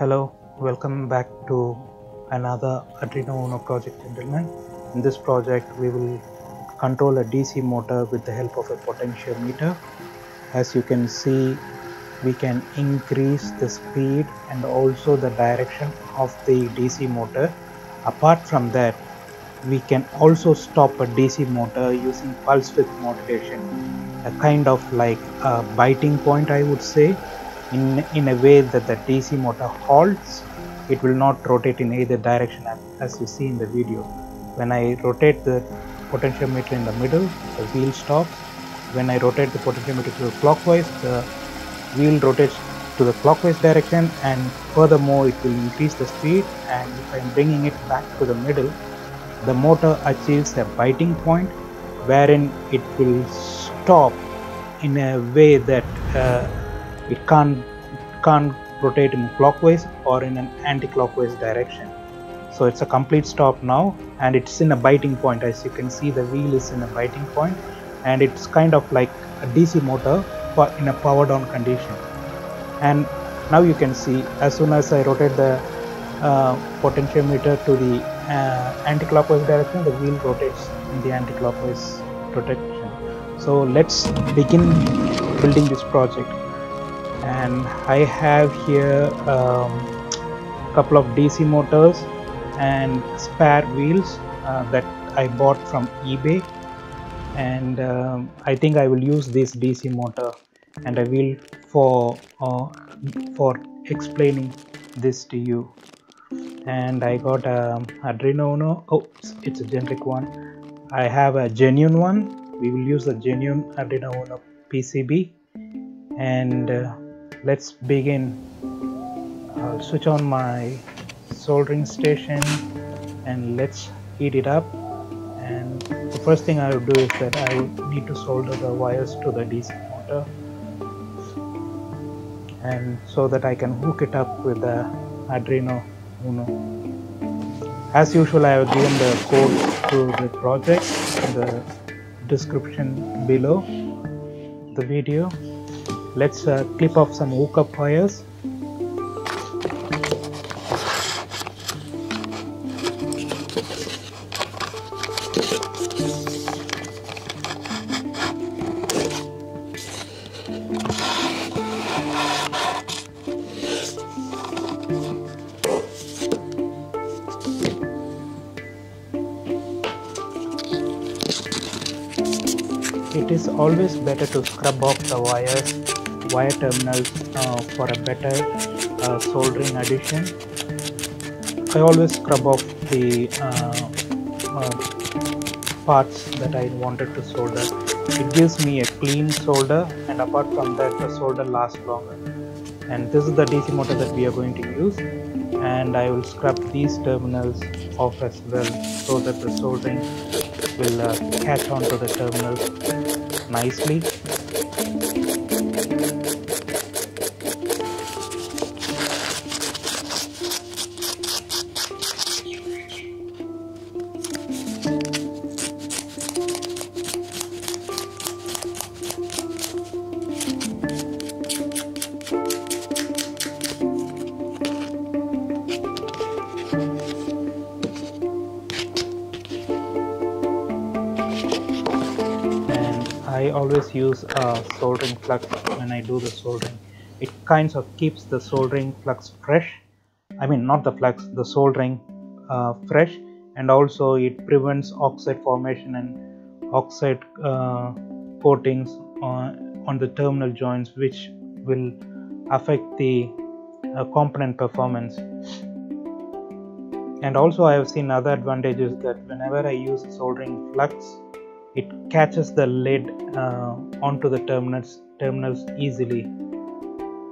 Hello, welcome back to another Arduino Uno project gentlemen. In this project we will control a DC motor with the help of a potentiometer. As you can see we can increase the speed and also the direction of the DC motor. Apart from that we can also stop a DC motor using pulse width modulation a kind of like a biting point I would say in, in a way that the DC motor halts it will not rotate in either direction as you see in the video. When I rotate the potentiometer in the middle the wheel stops. When I rotate the potentiometer to the clockwise the wheel rotates to the clockwise direction and furthermore it will increase the speed. And if I am bringing it back to the middle the motor achieves a biting point wherein it will stop in a way that uh, it can't can't rotate in clockwise or in an anti-clockwise direction. So it's a complete stop now and it's in a biting point. As you can see the wheel is in a biting point and it's kind of like a DC motor in a power down condition. And now you can see as soon as I rotate the uh, potentiometer to the uh, anti-clockwise direction the wheel rotates in the anti-clockwise rotation so let's begin building this project and I have here a um, couple of DC motors and spare wheels uh, that I bought from eBay. And um, I think I will use this DC motor and I will for uh, for explaining this to you. And I got a Arduino Uno. Oh it's a generic one. I have a genuine one. We will use a genuine Arduino Uno PCB and uh, let's begin I'll switch on my soldering station and let's heat it up and the first thing I will do is that I will need to solder the wires to the DC motor and so that I can hook it up with the Arduino Uno. As usual I have given the code to the project in the description below the video. Let's uh, clip off some hookup wires. It is always better to scrub off the wires wire terminals uh, for a better uh, soldering addition. I always scrub off the uh, parts that I wanted to solder. It gives me a clean solder and apart from that the solder lasts longer. And this is the DC motor that we are going to use and I will scrub these terminals off as well so that the soldering will uh, catch onto the terminals nicely use a soldering flux when I do the soldering. It kinds of keeps the soldering flux fresh. I mean, not the flux, the soldering uh, fresh, and also it prevents oxide formation and oxide uh, coatings on, on the terminal joints, which will affect the uh, component performance. And also, I have seen other advantages that whenever I use soldering flux, it catches the lead uh, onto the terminals terminals easily.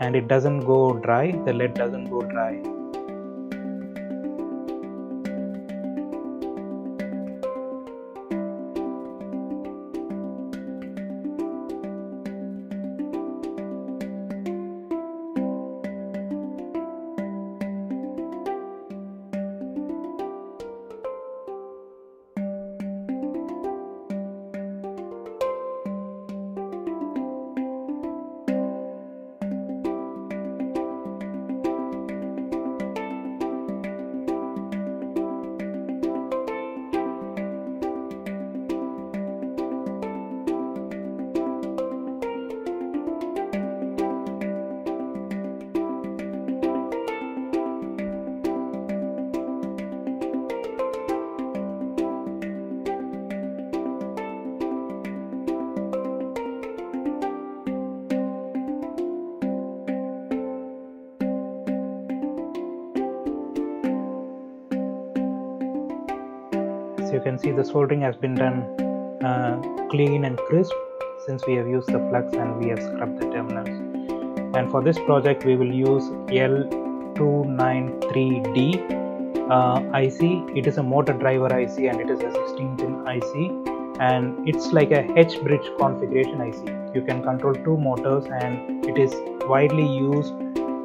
And it doesn't go dry. The lead doesn't go dry you can see the soldering has been done uh, clean and crisp since we have used the flux and we have scrubbed the terminals. And for this project we will use L293D uh, IC it is a motor driver IC and it is a 16 pin IC and it's like a H bridge configuration IC you can control two motors and it is widely used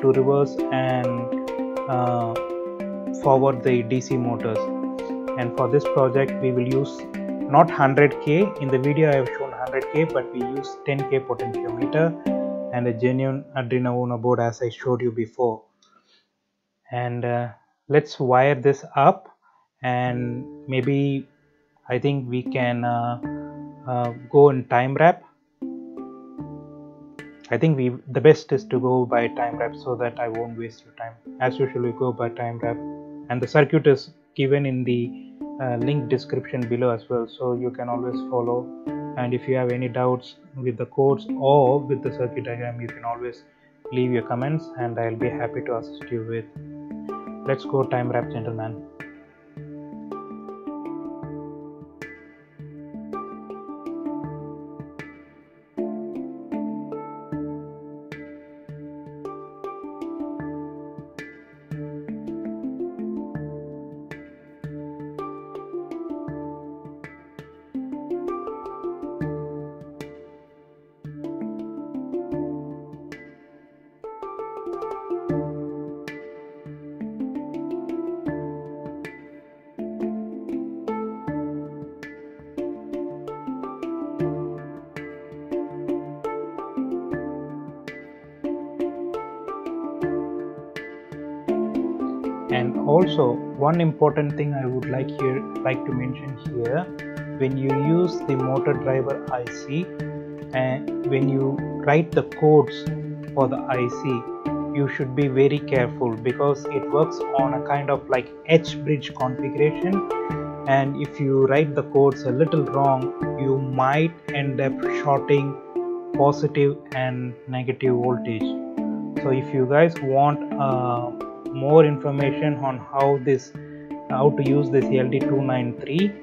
to reverse and uh, forward the DC motors and for this project we will use not 100k in the video I have shown 100k but we use 10k potentiometer and a genuine Arduino Uno board as I showed you before. And uh, let's wire this up and maybe I think we can uh, uh, go in time wrap. I think we the best is to go by time wrap so that I won't waste your time. As usual we go by time wrap. And the circuit is given in the uh, link description below as well so you can always follow. And if you have any doubts with the codes or with the circuit diagram you can always leave your comments and I'll be happy to assist you with. Let's go time wrap gentlemen and also one important thing i would like here like to mention here when you use the motor driver ic and when you write the codes for the ic you should be very careful because it works on a kind of like h bridge configuration. And if you write the codes a little wrong you might end up shorting positive and negative voltage. So if you guys want uh, more information on how this how to use this LD293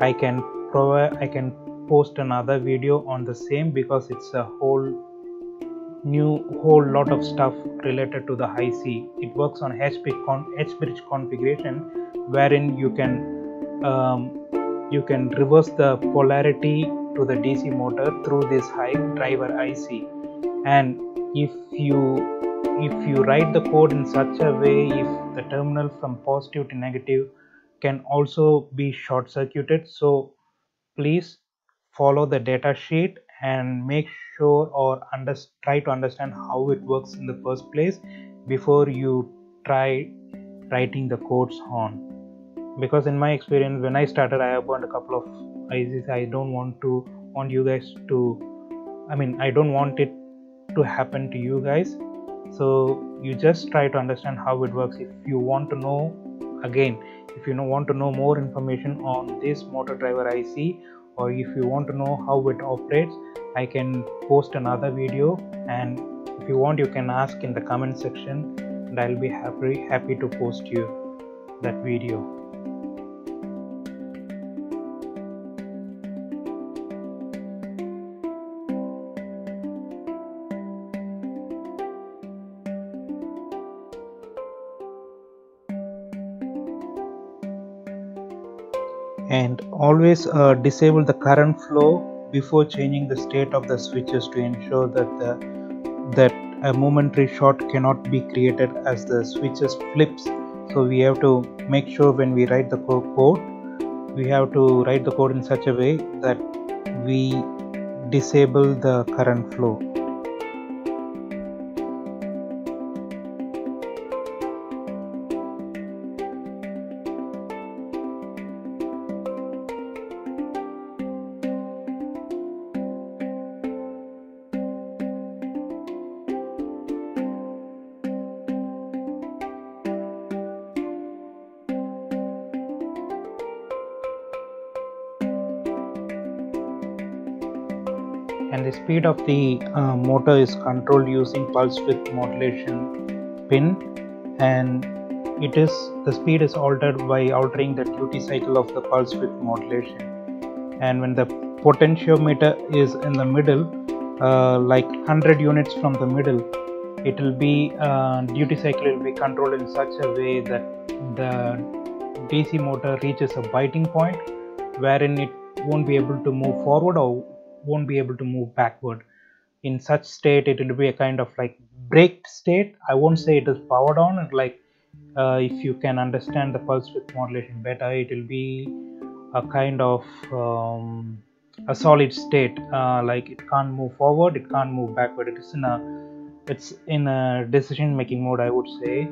I can provide I can post another video on the same because it's a whole new whole lot of stuff related to the IC. It works on H bridge, con H bridge configuration wherein you can um, you can reverse the polarity to the DC motor through this high driver IC and if you if you write the code in such a way if the terminal from positive to negative can also be short circuited so please follow the data sheet and make sure or under, try to understand how it works in the first place before you try writing the codes on. Because in my experience when i started i have burned a couple of ICs. I don't want to want you guys to i mean i don't want it to happen to you guys so you just try to understand how it works. If you want to know again if you want to know more information on this motor driver IC or if you want to know how it operates I can post another video. And if you want you can ask in the comment section and I'll be happy happy to post you that video and always uh, disable the current flow before changing the state of the switches to ensure that the that a momentary short cannot be created as the switches flips. So we have to make sure when we write the code we have to write the code in such a way that we disable the current flow and the speed of the uh, motor is controlled using pulse width modulation pin. And it is the speed is altered by altering the duty cycle of the pulse width modulation. And when the potentiometer is in the middle uh, like 100 units from the middle it will be uh, duty cycle will be controlled in such a way that the DC motor reaches a biting point wherein it won't be able to move forward or won't be able to move backward. In such state it will be a kind of like braked state. I won't say it is powered on like uh, if you can understand the pulse width modulation better it will be a kind of um, a solid state. Uh, like it can't move forward it can't move backward. It is in a it's in a decision making mode i would say.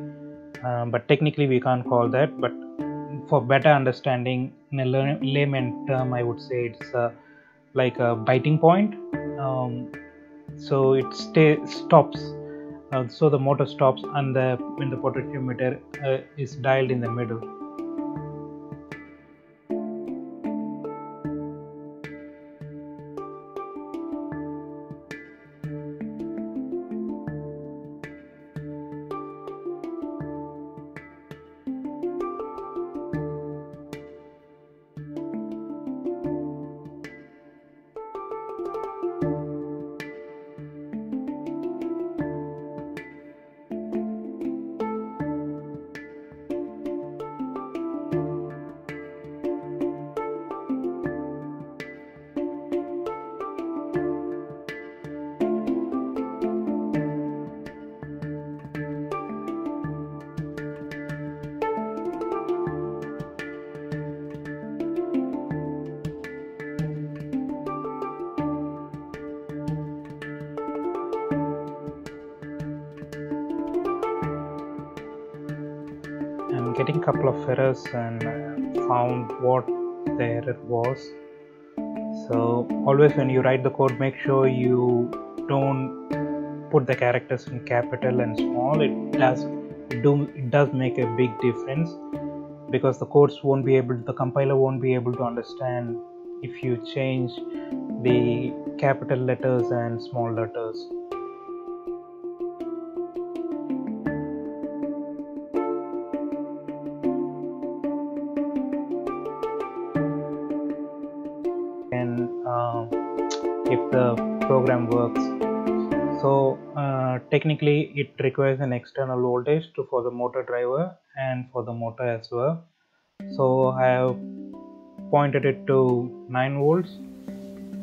Uh, but technically we can't call that. But for better understanding in a layman term i would say it's uh, like a biting point um, so it stay stops uh, so the motor stops and the when the potentiometer uh, is dialed in the middle getting a couple of errors and found what the error was. So always when you write the code make sure you don't put the characters in capital and small. It does do it does make a big difference because the codes won't be able the compiler won't be able to understand if you change the capital letters and small letters program works. So uh, technically it requires an external voltage to for the motor driver and for the motor as well. So I have pointed it to 9 volts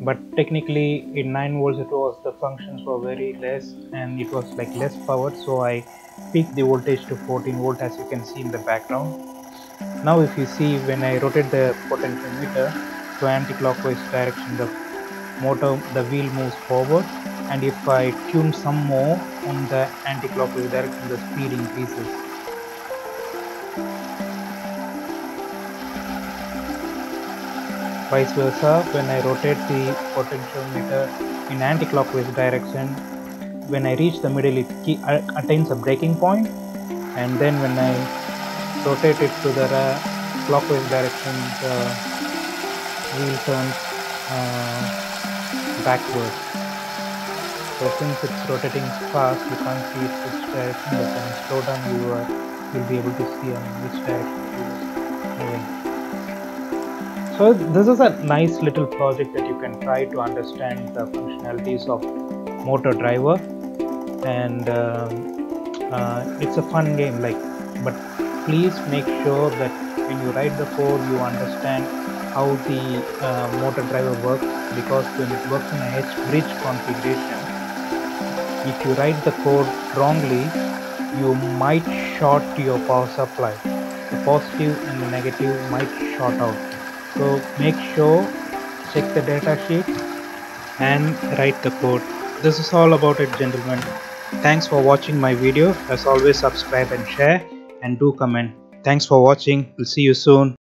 but technically in 9 volts it was the functions were very less and it was like less powered. So I peaked the voltage to 14 volt as you can see in the background. Now if you see when I rotate the potentiometer to anti-clockwise direction the motor the wheel moves forward and if I tune some more on the anti-clockwise direction the speed increases. Vice versa when I rotate the potentiometer in anti-clockwise direction when I reach the middle it attains a braking point and then when I rotate it to the clockwise direction the wheel turns uh, backwards so since it's rotating fast you can't see it which direction but when you slow down you are you'll be able to see on which direction moving. So this is a nice little project that you can try to understand the functionalities of motor driver. And uh, uh, it's a fun game like but please make sure that when you write the code you understand how the uh, motor driver works because when it works in a H bridge configuration if you write the code wrongly you might short your power supply. The positive and the negative might short out. So make sure check the data sheet and write the code. This is all about it gentlemen. Thanks for watching my video. As always subscribe and share and do comment. Thanks for watching. We'll see you soon